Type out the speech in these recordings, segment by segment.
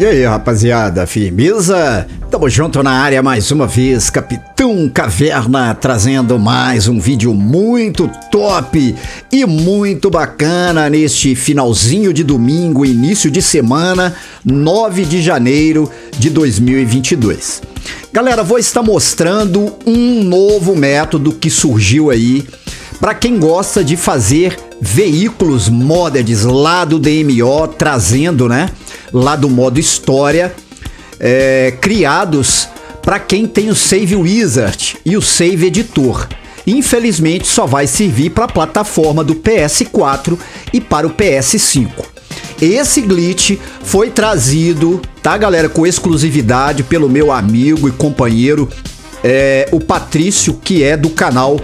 E aí, rapaziada, firmeza? Tamo junto na área mais uma vez, Capitão Caverna, trazendo mais um vídeo muito top e muito bacana neste finalzinho de domingo, início de semana, 9 de janeiro de 2022. Galera, vou estar mostrando um novo método que surgiu aí para quem gosta de fazer veículos modded lá do DMO, trazendo, né? Lá do modo história, é, criados para quem tem o Save Wizard e o Save Editor. Infelizmente só vai servir para a plataforma do PS4 e para o PS5. Esse glitch foi trazido, tá galera, com exclusividade pelo meu amigo e companheiro, é, o Patrício, que é do canal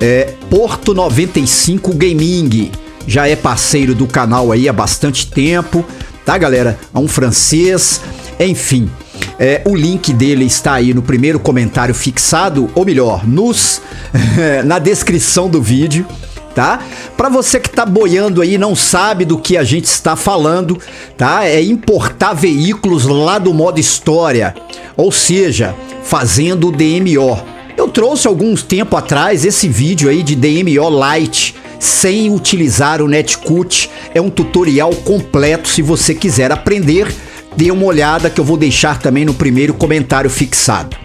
é, Porto 95 Gaming. Já é parceiro do canal aí há bastante tempo tá, galera? É um francês, enfim. É, o link dele está aí no primeiro comentário fixado, ou melhor, nos na descrição do vídeo, tá? Para você que tá boiando aí, não sabe do que a gente está falando, tá? É importar veículos lá do modo história, ou seja, fazendo DMO. Eu trouxe alguns tempo atrás esse vídeo aí de DMO Lite sem utilizar o Netcut. É um tutorial completo se você quiser aprender. Dê uma olhada que eu vou deixar também no primeiro comentário fixado.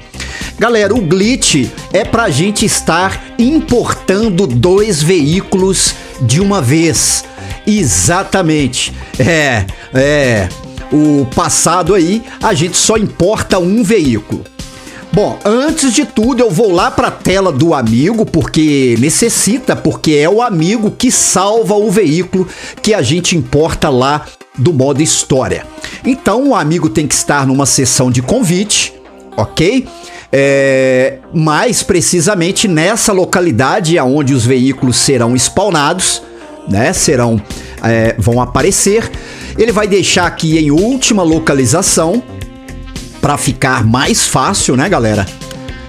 Galera, o glitch é para a gente estar importando dois veículos de uma vez. Exatamente. É, é. O passado aí, a gente só importa um veículo. Bom, antes de tudo eu vou lá para a tela do amigo, porque necessita, porque é o amigo que salva o veículo que a gente importa lá do modo história. Então o amigo tem que estar numa sessão de convite, ok? É, mais precisamente nessa localidade aonde os veículos serão spawnados, né? Serão, é, vão aparecer. Ele vai deixar aqui em última localização, para ficar mais fácil, né, galera?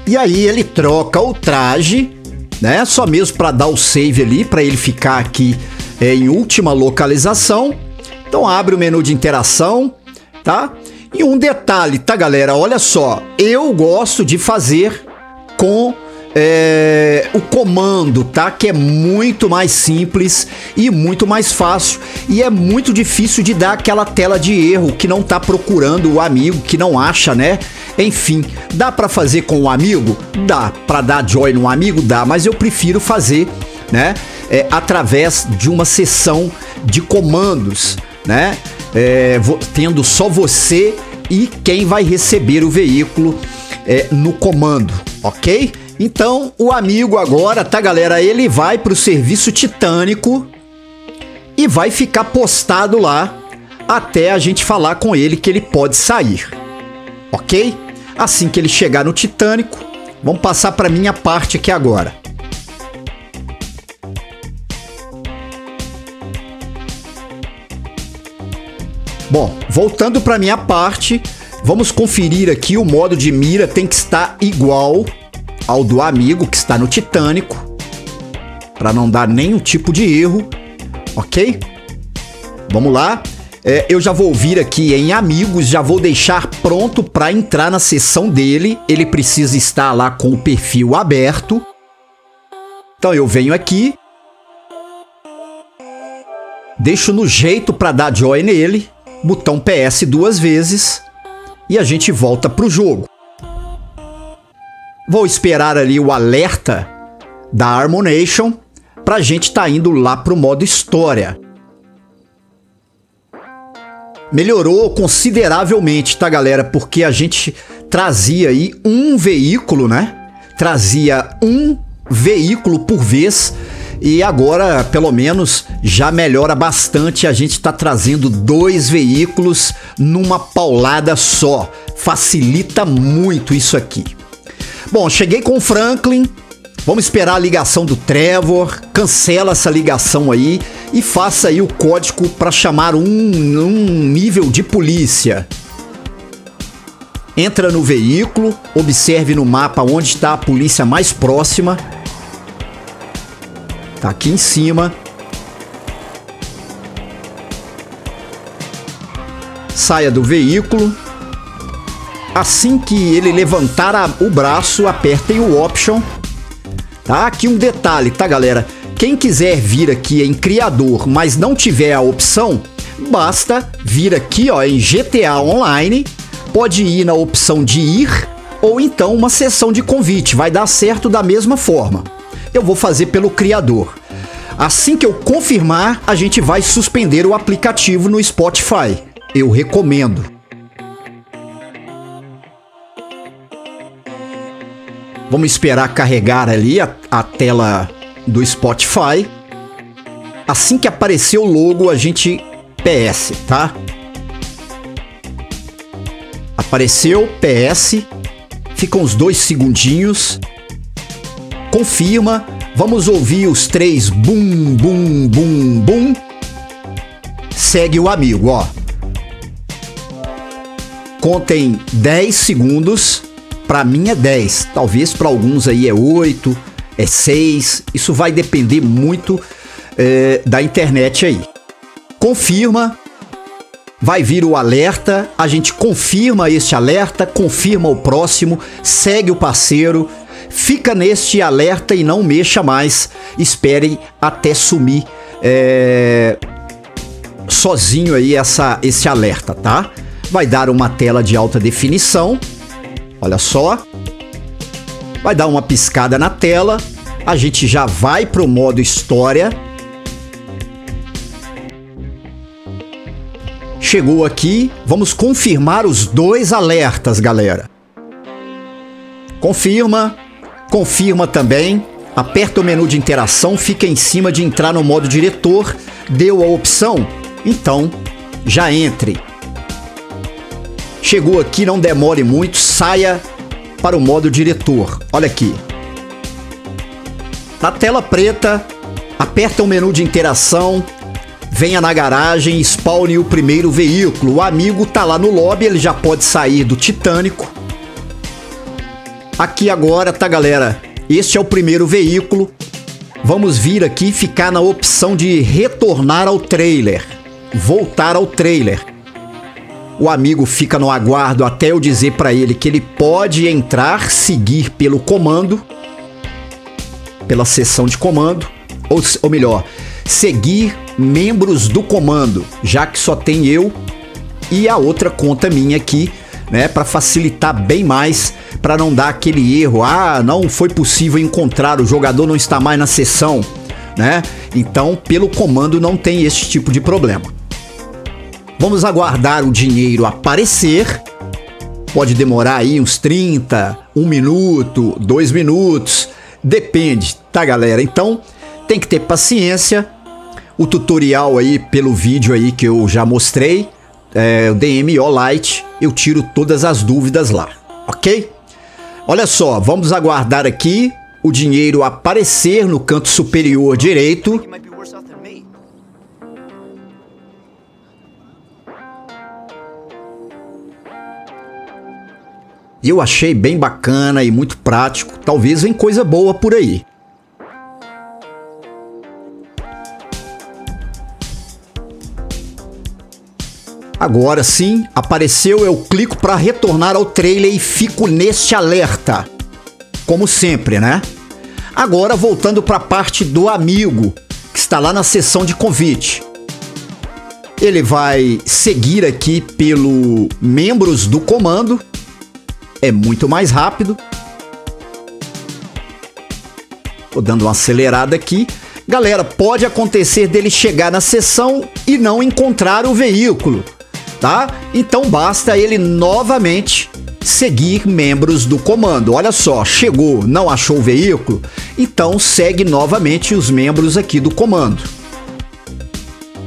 E aí ele troca o traje, né? Só mesmo para dar o save ali, para ele ficar aqui é, em última localização. Então abre o menu de interação, tá? E um detalhe, tá, galera? Olha só, eu gosto de fazer com é, o comando, tá? Que é muito mais simples e muito mais fácil e é muito difícil de dar aquela tela de erro que não tá procurando o amigo, que não acha, né? Enfim, dá para fazer com o amigo? Dá. Para dar joy no amigo? Dá, mas eu prefiro fazer, né? É, através de uma sessão de comandos, né? É, tendo só você e quem vai receber o veículo é, no comando, ok? Então, o amigo agora, tá, galera? Ele vai pro serviço titânico e vai ficar postado lá até a gente falar com ele que ele pode sair. Ok? Assim que ele chegar no titânico, vamos passar para minha parte aqui agora. Bom, voltando para minha parte, vamos conferir aqui o modo de mira tem que estar igual ao do amigo que está no Titânico, para não dar nenhum tipo de erro, ok? Vamos lá. É, eu já vou vir aqui em amigos, já vou deixar pronto para entrar na sessão dele. Ele precisa estar lá com o perfil aberto. Então eu venho aqui, deixo no jeito para dar join nele, botão PS duas vezes e a gente volta pro jogo. Vou esperar ali o alerta da Harmonation pra gente tá indo lá pro modo história. Melhorou consideravelmente, tá galera? Porque a gente trazia aí um veículo, né? Trazia um veículo por vez e agora, pelo menos, já melhora bastante. A gente está trazendo dois veículos numa paulada só. Facilita muito isso aqui. Bom, cheguei com o Franklin. Vamos esperar a ligação do Trevor. Cancela essa ligação aí e faça aí o código para chamar um, um nível de polícia. Entra no veículo, observe no mapa onde está a polícia mais próxima Tá aqui em cima. Saia do veículo. Assim que ele levantar a, o braço, apertem o option. Tá? Aqui um detalhe, tá, galera? Quem quiser vir aqui em criador, mas não tiver a opção, basta vir aqui, ó, em GTA Online, pode ir na opção de ir ou então uma sessão de convite, vai dar certo da mesma forma eu vou fazer pelo criador. Assim que eu confirmar, a gente vai suspender o aplicativo no Spotify. Eu recomendo. Vamos esperar carregar ali a, a tela do Spotify. Assim que aparecer o logo, a gente PS, tá? Apareceu PS. Ficam uns dois segundinhos confirma. Vamos ouvir os três bum, bum, bum, bum. Segue o amigo, ó. Contem 10 segundos. Para mim é 10. Talvez para alguns aí é 8, é 6. Isso vai depender muito é, da internet aí. Confirma. Vai vir o alerta, a gente confirma este alerta, confirma o próximo, segue o parceiro, Fica neste alerta e não mexa mais. Espere até sumir é, sozinho aí essa, esse alerta, tá? Vai dar uma tela de alta definição. Olha só. Vai dar uma piscada na tela. A gente já vai pro modo história. Chegou aqui, vamos confirmar os dois alertas, galera. Confirma, Confirma também, aperta o menu de interação, fica em cima de entrar no modo diretor, deu a opção, então já entre. Chegou aqui, não demore muito, saia para o modo diretor. Olha aqui. Na tela preta, aperta o menu de interação, venha na garagem, spawne o primeiro veículo. O amigo tá lá no lobby, ele já pode sair do Titânico Aqui agora, tá galera? Este é o primeiro veículo. Vamos vir aqui ficar na opção de retornar ao trailer. Voltar ao trailer. O amigo fica no aguardo até eu dizer para ele que ele pode entrar, seguir pelo comando, pela sessão de comando, ou, ou melhor, seguir membros do comando, já que só tem eu e a outra conta minha aqui, né, para facilitar bem mais para não dar aquele erro. Ah, não foi possível encontrar, o jogador não está mais na sessão, né? Então, pelo comando não tem esse tipo de problema. Vamos aguardar o dinheiro aparecer. Pode demorar aí uns 30, um minuto, dois minutos, depende, tá, galera? Então, tem que ter paciência. O tutorial aí pelo vídeo aí que eu já mostrei, é, o DMO Lite, eu tiro todas as dúvidas lá, ok? Olha só, vamos aguardar aqui o dinheiro aparecer no canto superior direito. Eu achei bem bacana e muito prático. Talvez vem coisa boa por aí. Agora sim, apareceu, eu clico para retornar ao trailer e fico neste alerta. Como sempre, né? Agora voltando para a parte do amigo, que está lá na seção de convite. Ele vai seguir aqui pelo membros do comando. É muito mais rápido. Tô dando uma acelerada aqui. Galera, pode acontecer dele chegar na sessão e não encontrar o veículo tá? Então basta ele novamente seguir membros do comando. Olha só, chegou, não achou o veículo? Então segue novamente os membros aqui do comando.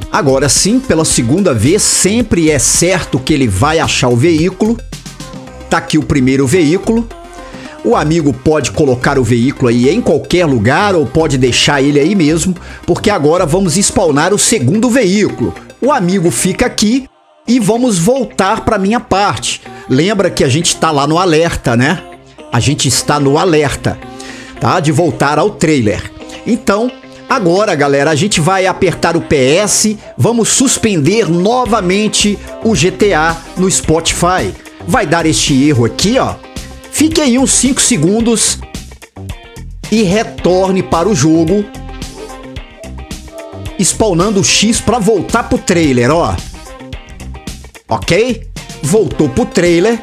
Agora sim, pela segunda vez, sempre é certo que ele vai achar o veículo. Tá aqui o primeiro veículo. O amigo pode colocar o veículo aí em qualquer lugar ou pode deixar ele aí mesmo, porque agora vamos spawnar o segundo veículo. O amigo fica aqui e vamos voltar para minha parte. Lembra que a gente está lá no alerta, né? A gente está no alerta, tá? De voltar ao trailer. Então, Agora, galera, a gente vai apertar o PS, vamos suspender novamente o GTA no Spotify. Vai dar este erro aqui, ó. Fique aí uns 5 segundos e retorne para o jogo, spawnando o X para voltar pro trailer, ó. Ok? Voltou pro trailer.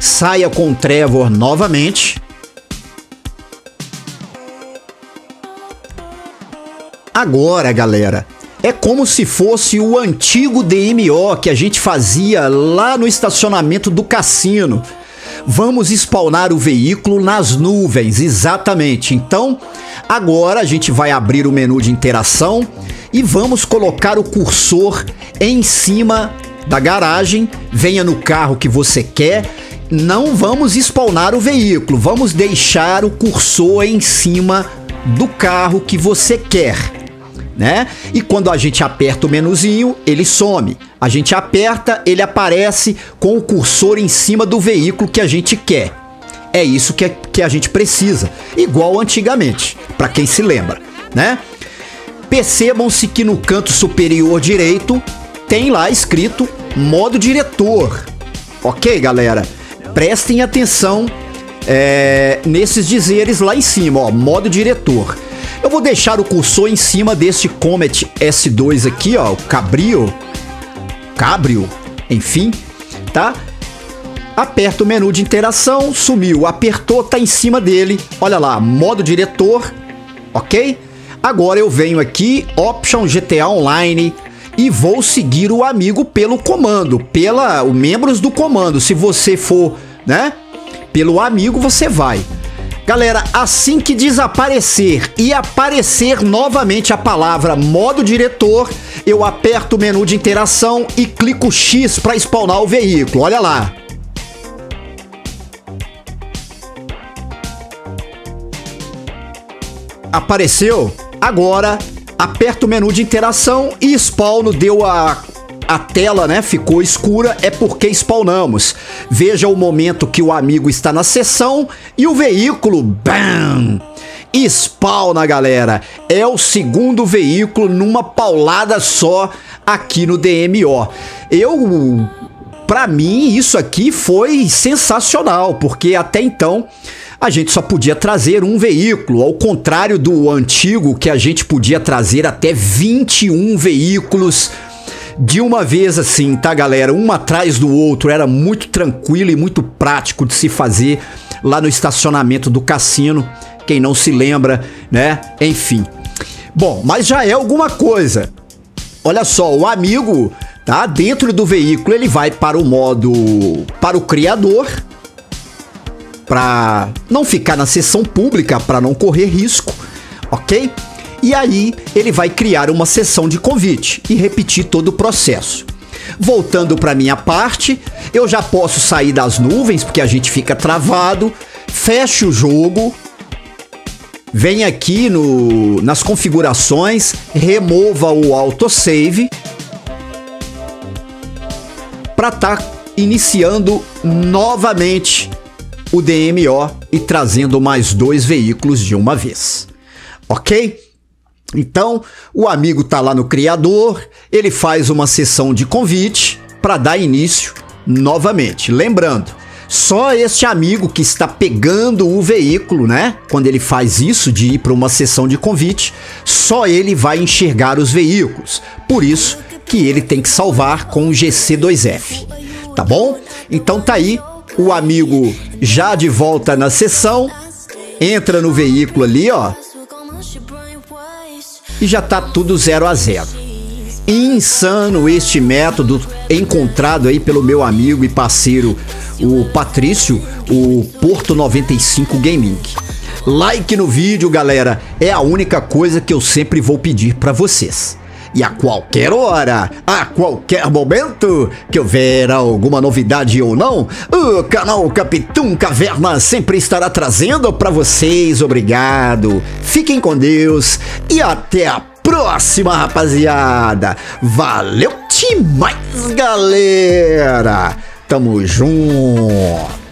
Saia com o Trevor novamente. Agora, galera, é como se fosse o antigo DMO que a gente fazia lá no estacionamento do cassino. Vamos spawnar o veículo nas nuvens, exatamente. Então, agora a gente vai abrir o menu de interação e vamos colocar o cursor em cima da garagem. Venha no carro que você quer. Não vamos spawnar o veículo, vamos deixar o cursor em cima do carro que você quer né? E quando a gente aperta o menuzinho, ele some. A gente aperta, ele aparece com o cursor em cima do veículo que a gente quer. É isso que, que a gente precisa, igual antigamente, para quem se lembra, né? Percebam-se que no canto superior direito tem lá escrito modo diretor. Ok, galera? Prestem atenção é, nesses dizeres lá em cima, ó, modo diretor. Eu vou deixar o cursor em cima deste Comet S2 aqui, ó, o Cabrio, Cabrio, enfim, tá? Aperta o menu de interação, sumiu, apertou, tá em cima dele. Olha lá, modo diretor, ok? Agora eu venho aqui, Option GTA Online, e vou seguir o amigo pelo comando, pela os membros do comando. Se você for, né, pelo amigo, você vai. Galera, assim que desaparecer e aparecer novamente a palavra modo diretor, eu aperto o menu de interação e clico X para spawnar o veículo. Olha lá. Apareceu? Agora aperto o menu de interação e spawno deu a a tela né, ficou escura é porque spawnamos. Veja o momento que o amigo está na sessão e o veículo, BAM! Spawna, galera. É o segundo veículo numa paulada só aqui no DMO. Eu, para mim, isso aqui foi sensacional, porque até então a gente só podia trazer um veículo, ao contrário do antigo que a gente podia trazer até 21 veículos de uma vez assim, tá, galera? Um atrás do outro, era muito tranquilo e muito prático de se fazer lá no estacionamento do cassino. Quem não se lembra, né? Enfim. Bom, mas já é alguma coisa. Olha só, o amigo, tá? Dentro do veículo, ele vai para o modo para o criador, para não ficar na sessão pública, para não correr risco, ok? E aí ele vai criar uma sessão de convite e repetir todo o processo. Voltando para minha parte, eu já posso sair das nuvens porque a gente fica travado, feche o jogo, vem aqui no, nas configurações, remova o autosave para estar tá iniciando novamente o DMO e trazendo mais dois veículos de uma vez. Ok? Então, o amigo tá lá no criador, ele faz uma sessão de convite para dar início novamente. Lembrando, só este amigo que está pegando o veículo, né? Quando ele faz isso de ir para uma sessão de convite, só ele vai enxergar os veículos. Por isso que ele tem que salvar com o GC2F. Tá bom? Então tá aí o amigo já de volta na sessão, entra no veículo ali, ó, e já tá tudo 0 a 0. insano este método encontrado aí pelo meu amigo e parceiro, o Patrício, o Porto 95 Gaming. Like no vídeo, galera, é a única coisa que eu sempre vou pedir para vocês. E a qualquer hora, a qualquer momento que houver alguma novidade ou não, o canal Capitão Caverna sempre estará trazendo para vocês. Obrigado. Fiquem com Deus e até a próxima, rapaziada. Valeu demais, galera. Tamo junto.